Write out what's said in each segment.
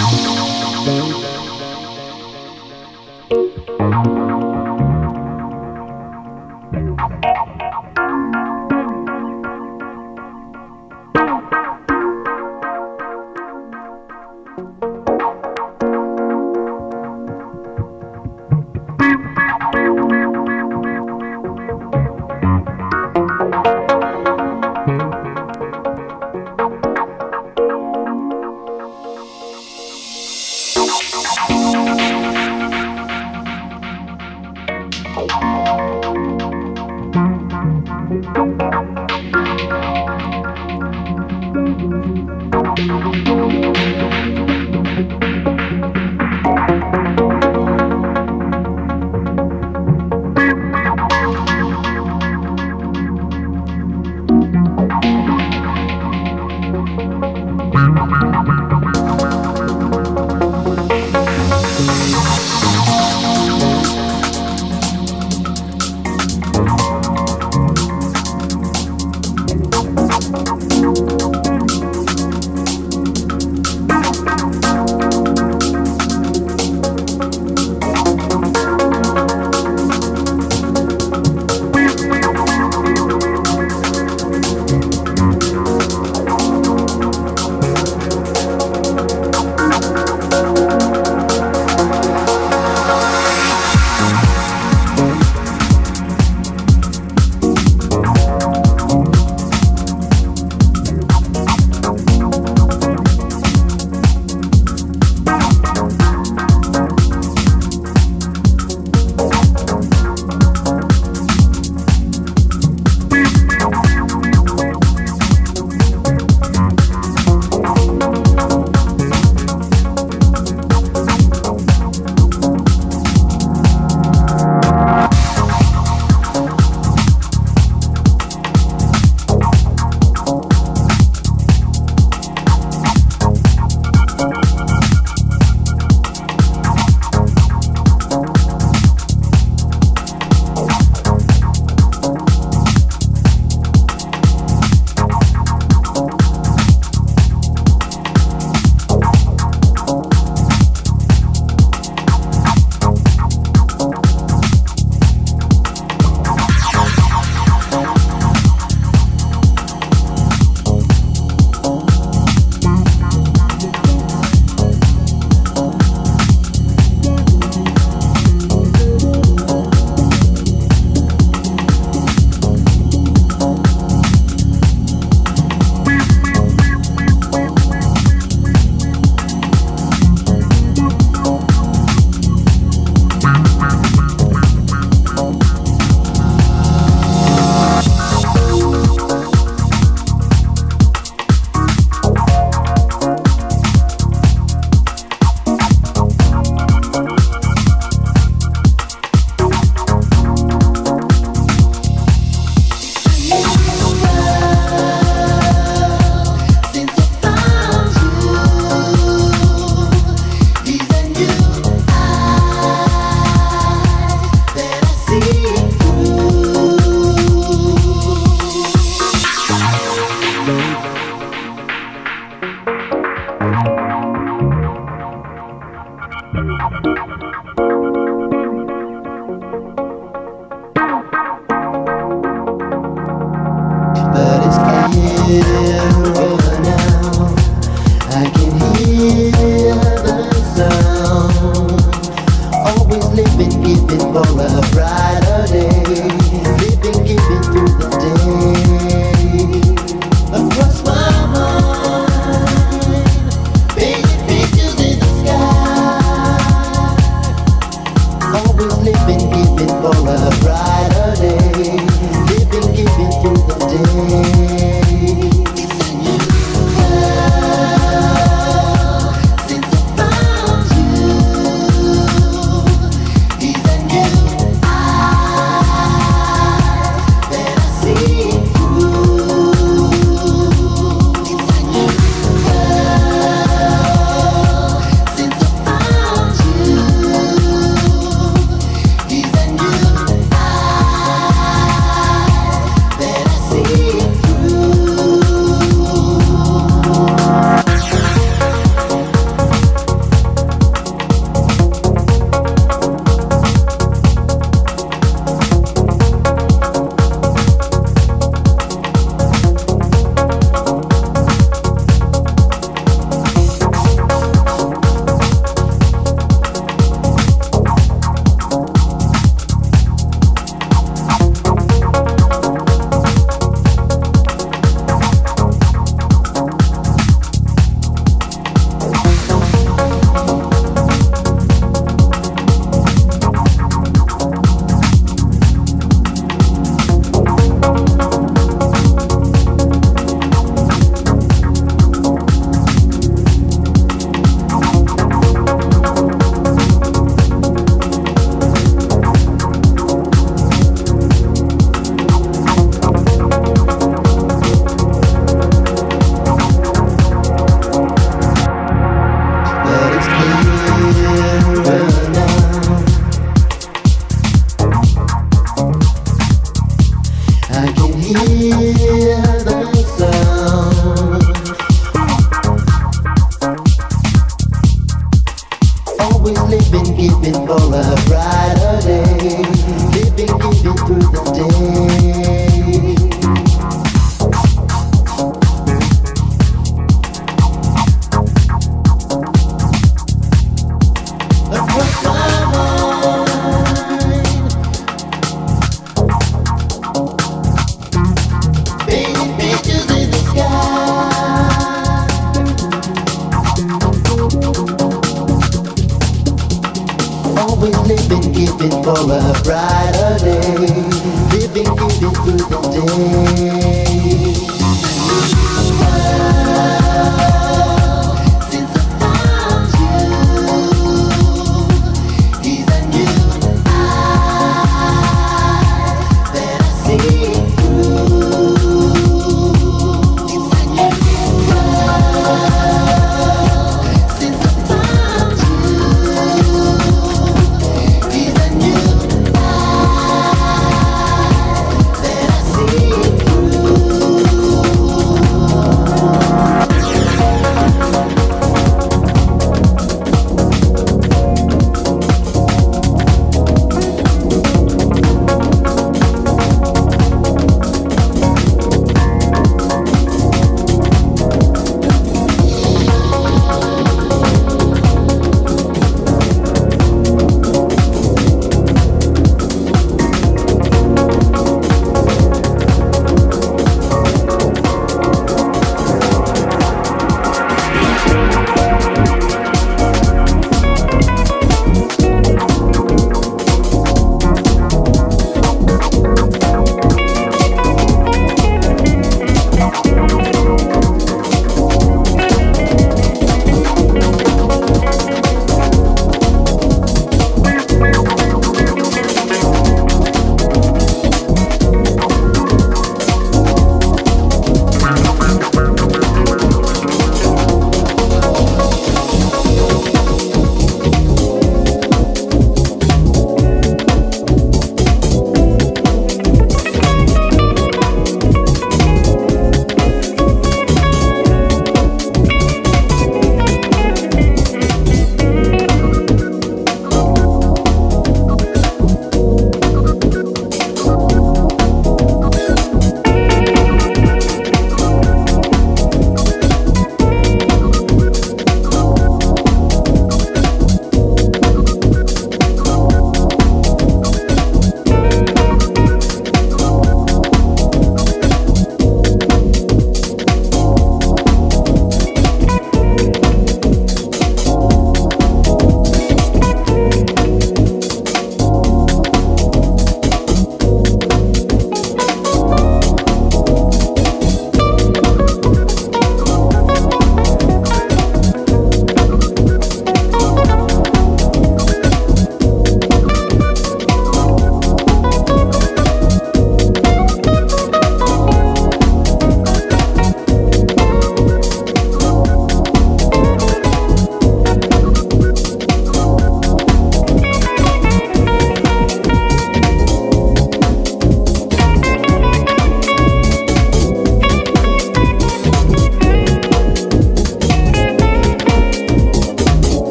Thank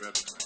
Revenant.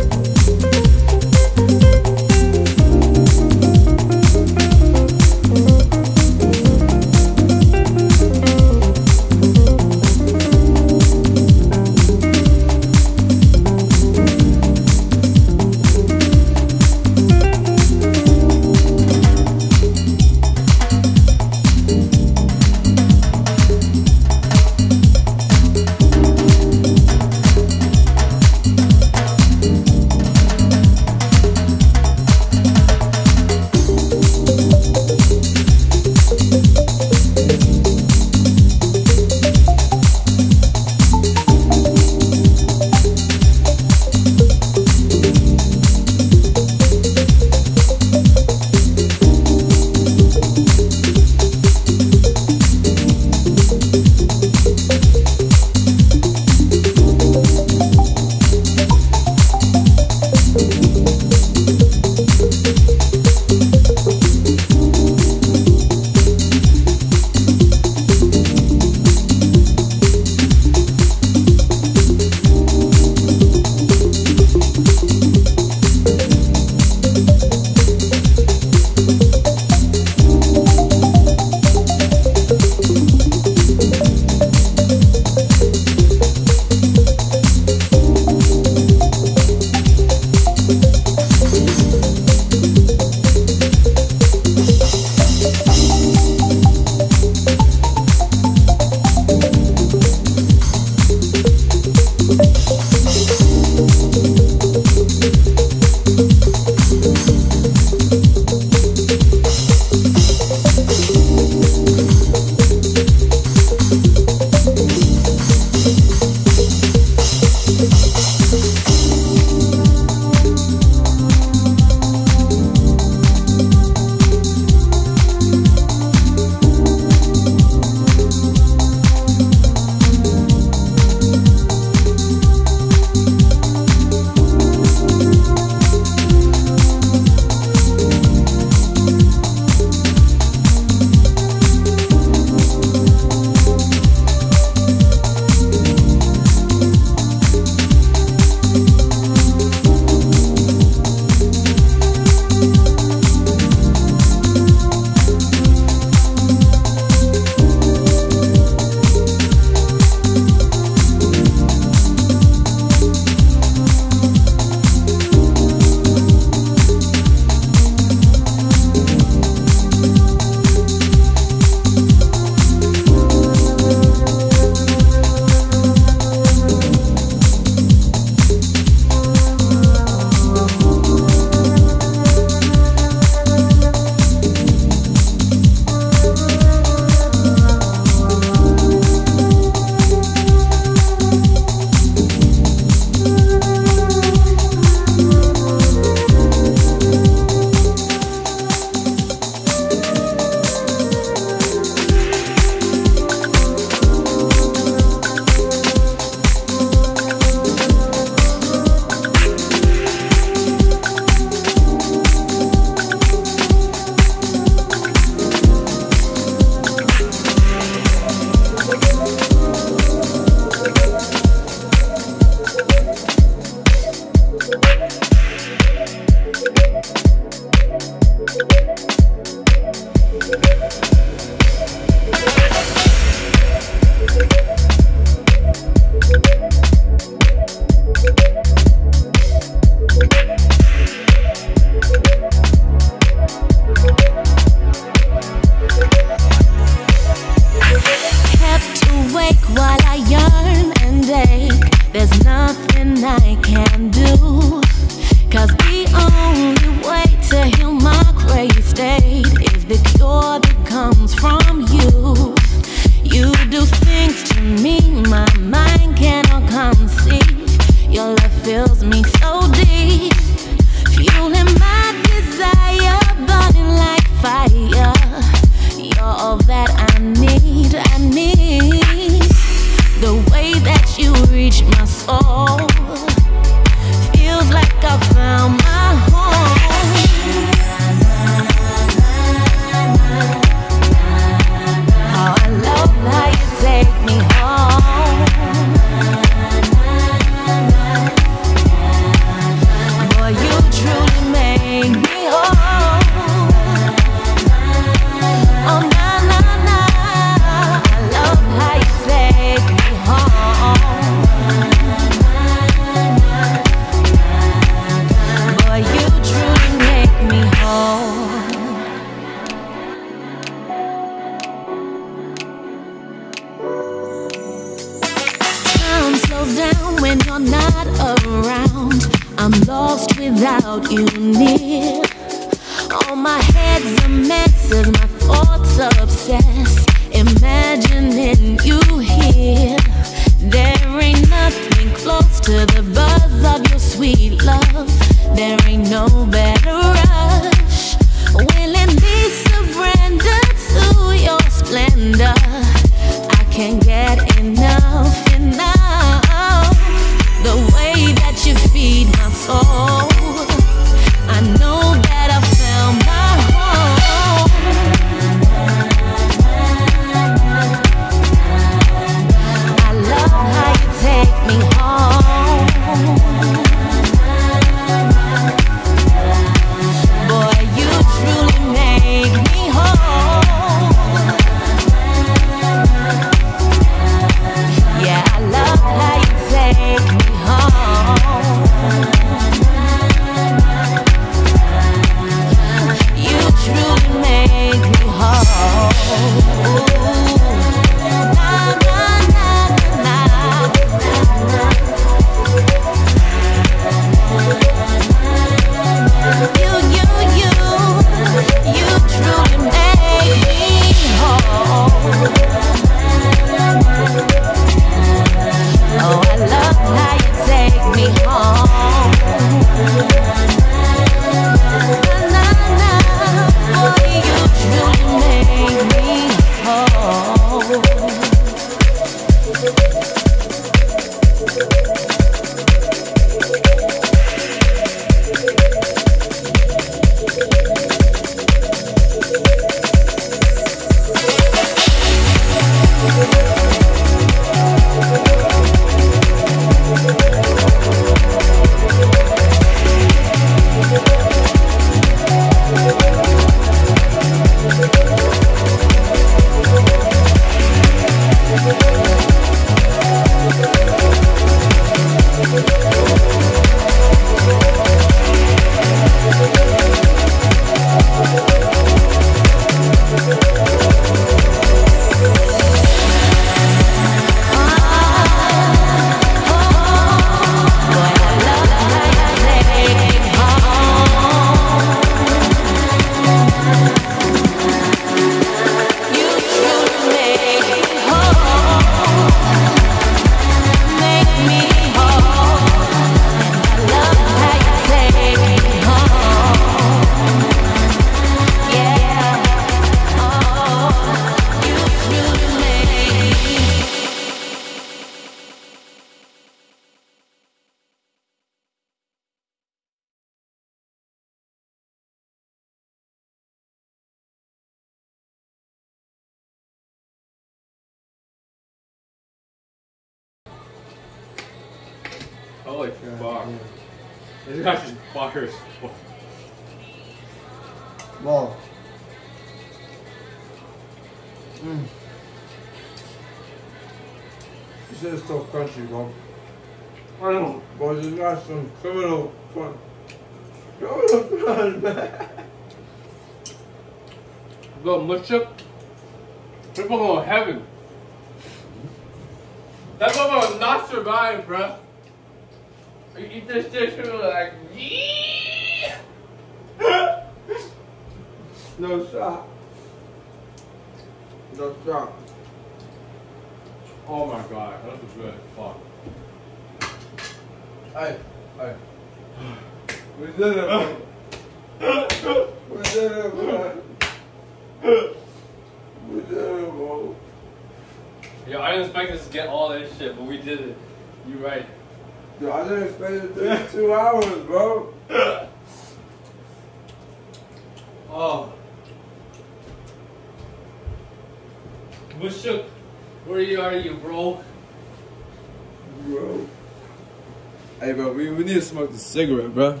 Cigarette, bro.